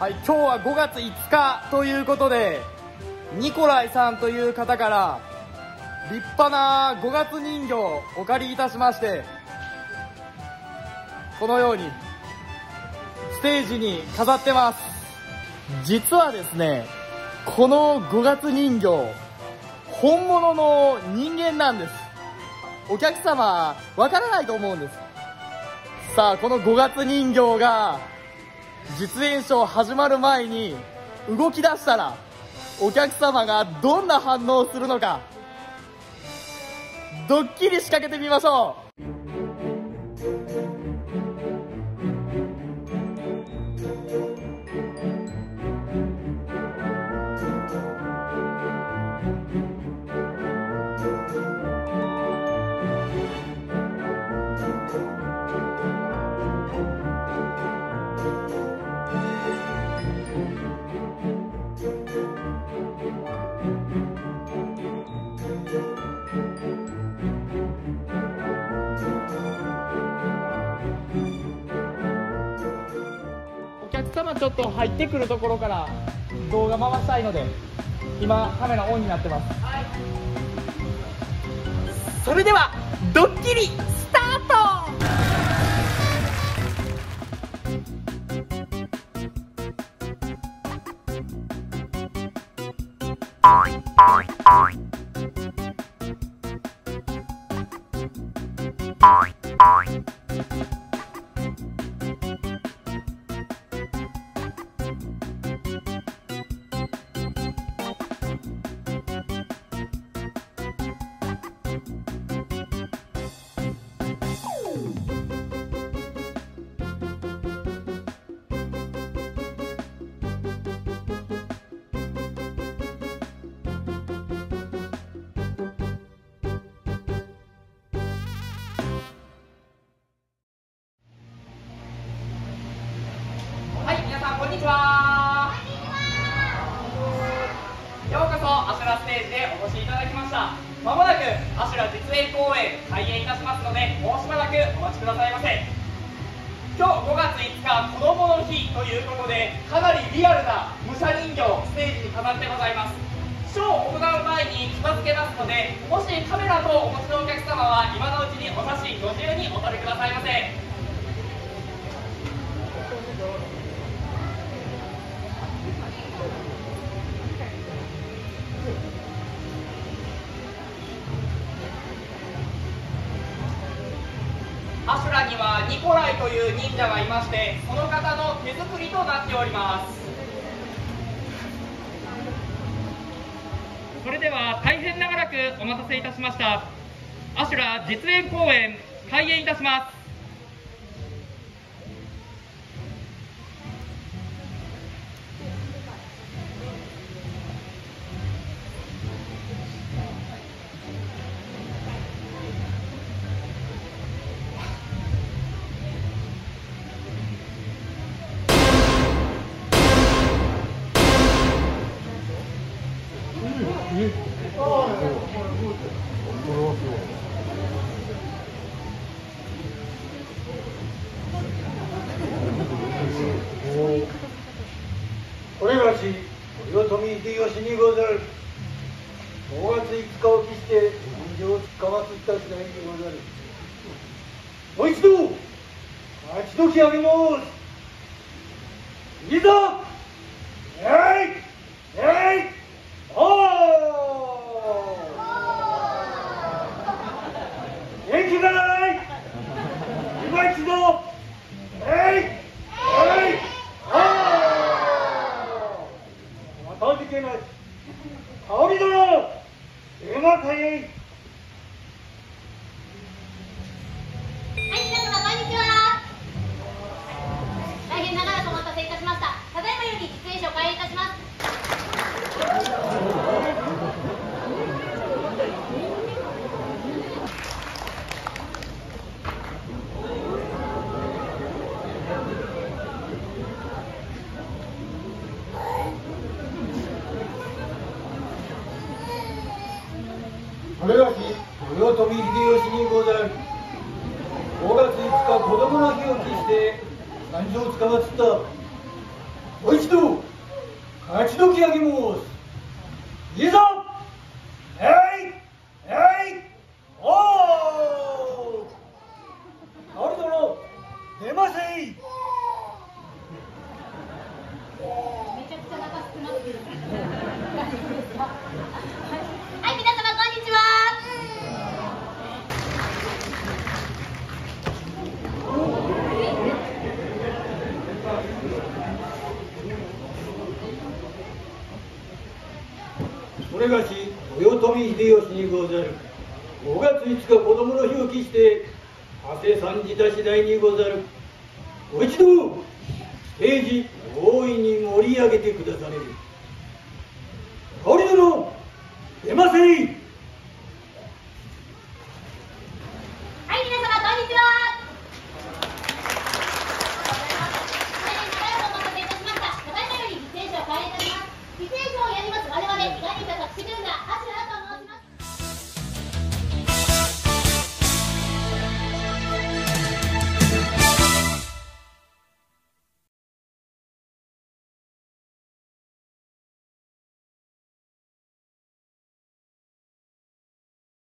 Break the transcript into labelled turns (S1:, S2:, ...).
S1: はい、今日は5月5日ということでニコライさんという方から立派な5月人形をお借りいたしましてこのようにステージに飾ってます。実はですねこの5月人形本物の人間なんです。お客様わからないと思うんです。さあこの5月人形が実演ショー始まる前に動き出したらお客様がどんな反応をするのかドッキリ仕掛けてみましょう。様ちょっと入ってくるところから動画回したいので今カメラオンになってます。はいそれではドッキリスタート!はい、皆さんこんにちは。ようこそアシュラステージでお越しいただきました。まもなくアシュラ実演公演開演いたしますので、もうしばらくお待ちくださいませ。今日5月5日子供の日ということで、かなりリアルな武者人形ステージに飾ってございます。ショーを行う前に片付けますので、もしカメラとお持ちのお客様は今のうちにお写真ご自由にお撮りくださいませ。ニコライという忍者がいましてその方の手作りとなっております。それでは大変長らくお待たせいたしました。アシュラ実演公演開演いたします。
S2: これがし豊臣秀吉にござる5月5日を期して人情をつかまつった次第にござるもう一度勝ち時あげます。いざえいえいおー元気がない今一度えいえいおーまたじけない香り殿出またえい
S3: はい、皆様こんにちは。大変長らくお待たせいたしました。ただいまより実演書を開演いたします。
S2: これがし豊臣秀吉にござる。5月5日子供の日を期して三条つかまつった。もう一度勝ち時上げます。いざえいえいおー。ある殿出ませい
S3: めちゃくちゃ中少なすぎる。はい皆様こんにちは
S2: それがし豊臣秀吉にござる。5月5日子供の日を期して馳せ参じた次第にござる。ご一同ステージ大いに盛り上げてくだされる。香り殿出ませい